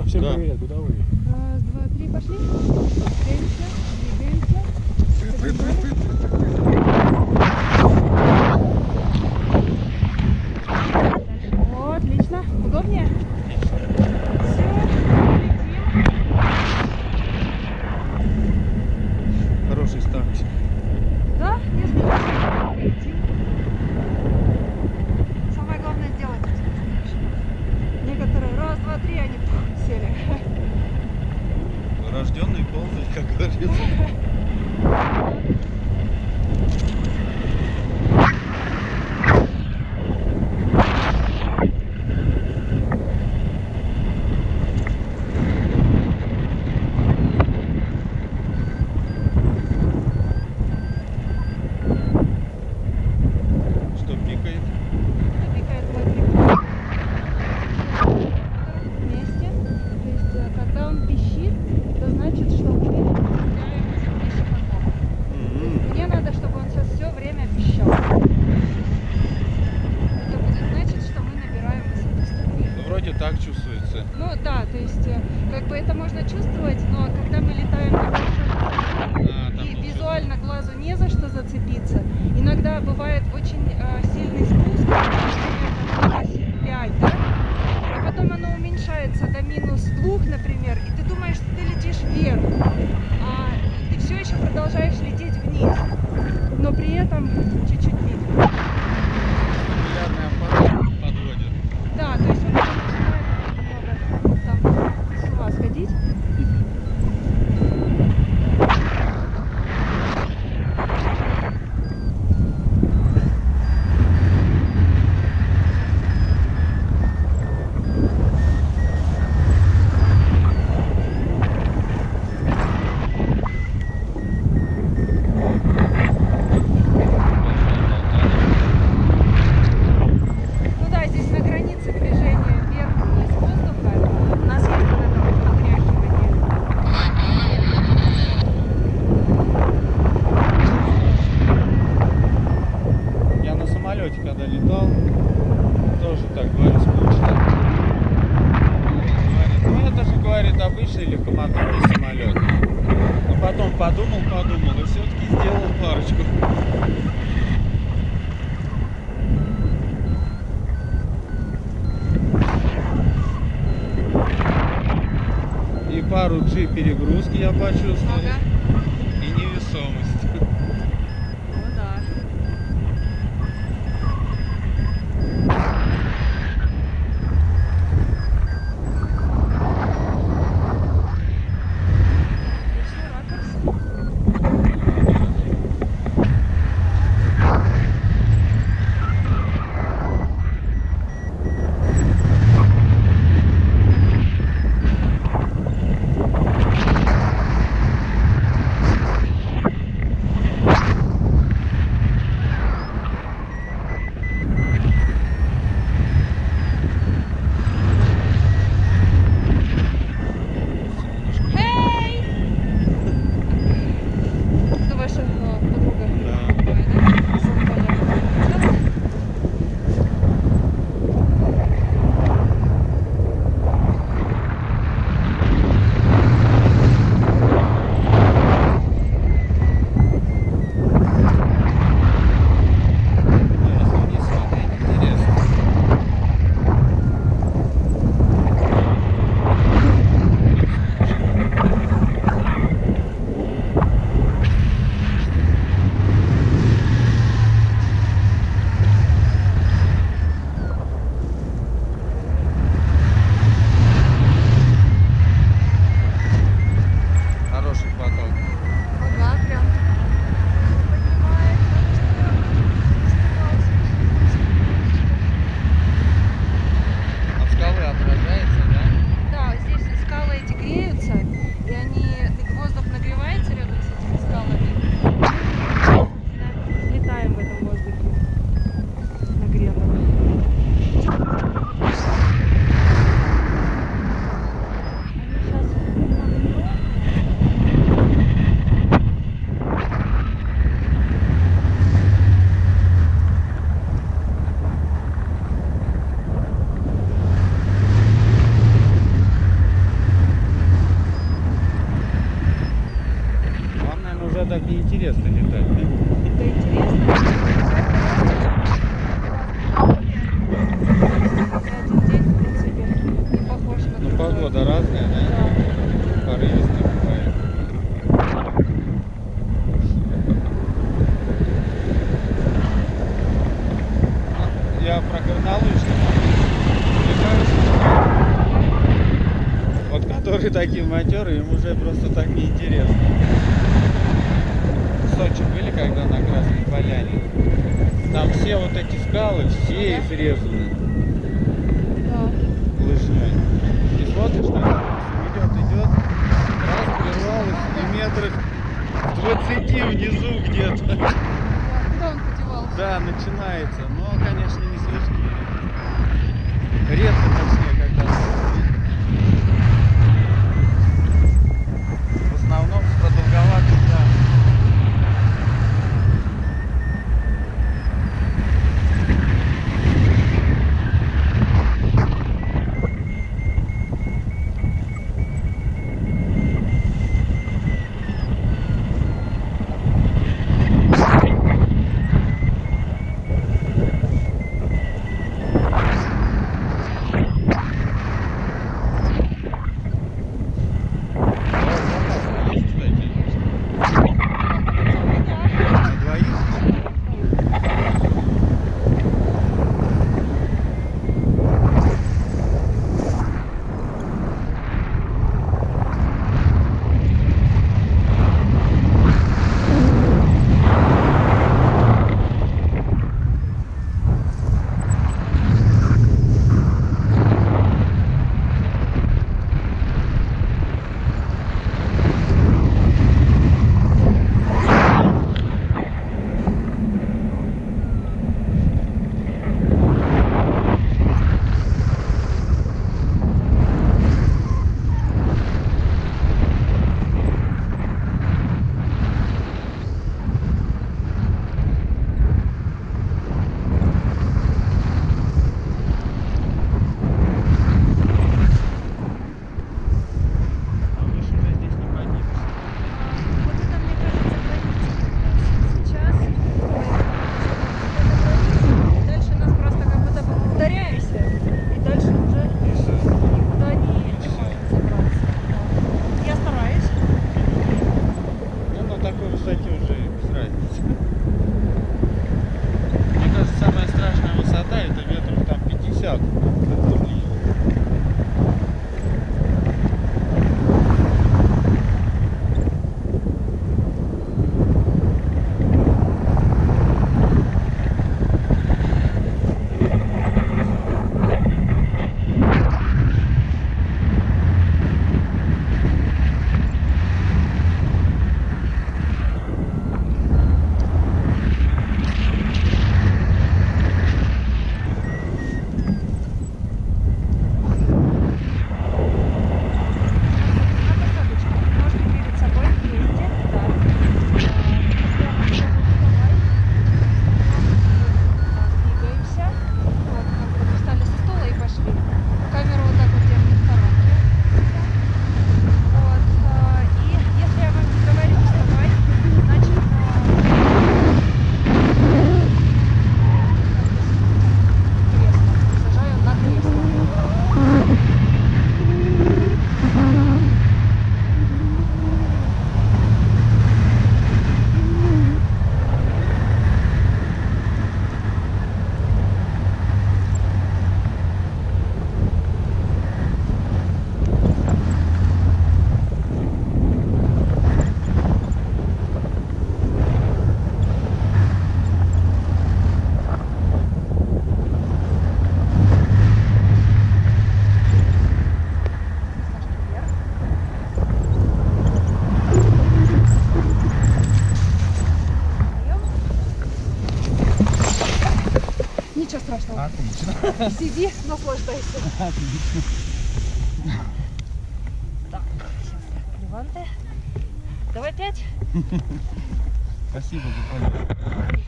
Да, всем Да. привет, куда вы? Раз, два, три, пошли. Двигаемся, двигаемся. О, отлично. Удобнее? Все, летим. Хороший старт. Да, не сбивайся. Летим. Самое главное сделать это, конечно. Некоторые раз, два, три, они пух, сели. Рожденный ползать, как говорится. Что пикает? Пикает мой прибор. Вместе. То есть, э, когда он пищит, это значит, что мы являемся пищеходом. М-м. Мне надо, чтобы он сейчас все время пищал. Это будет значить, что мы набираем высоту стопы. Ну, вроде так чувствуется. Ну да, то есть э, как бы это можно чувствовать, но когда мы летаем на высоте, А, и визуально глазу не за что зацепиться, иногда бывает очень э, сильный спуск, например, 5, да? а потом оно уменьшается до минус 2, например, и ты думаешь, что ты летишь вверх, а ты все еще продолжаешь лететь вниз, но при этом чуть-чуть медленно. Популярный аппарат подводит. Да, то есть он уже начинает немного там с ума сходить. Ну да, здесь на границе движения вверх-вниз воздуха у нас есть вот это вот потряхивание. Я на самолете, когда летал, тоже так говорит скучно. Говорит, ну это же, обычный легкомоторный самолет. Но потом подумал, подумал и все-таки сделал парочку. И пару G перегрузки я почувствовал. Ага. И невесомость. Неинтересно летать, да? Это интересно. Ну, погода разная, да? Да. Порывистая бывает. Я про увлекаюсь. Вот которые такие матеры, им уже просто так неинтересно. Сочи были, когда на Красной Поляне? Там все вот эти скалы, все Ага. изрезаны Да. лыжней. И смотришь, там идет, идет, раз прервалась и метрах в 20 внизу где-то. Да, Куда он подевался? Да, начинается, но, конечно, не слишком. Редко, точнее, когда. Ничего страшного. Отлично. Сиди, наслаждайся. Отлично. Так, сейчас Леванте. Давай пять. Спасибо за полет.